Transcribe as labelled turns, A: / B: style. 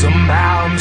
A: somehow